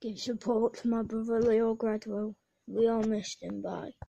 Give support to my brother Leo Gradwell. We all missed him. Bye.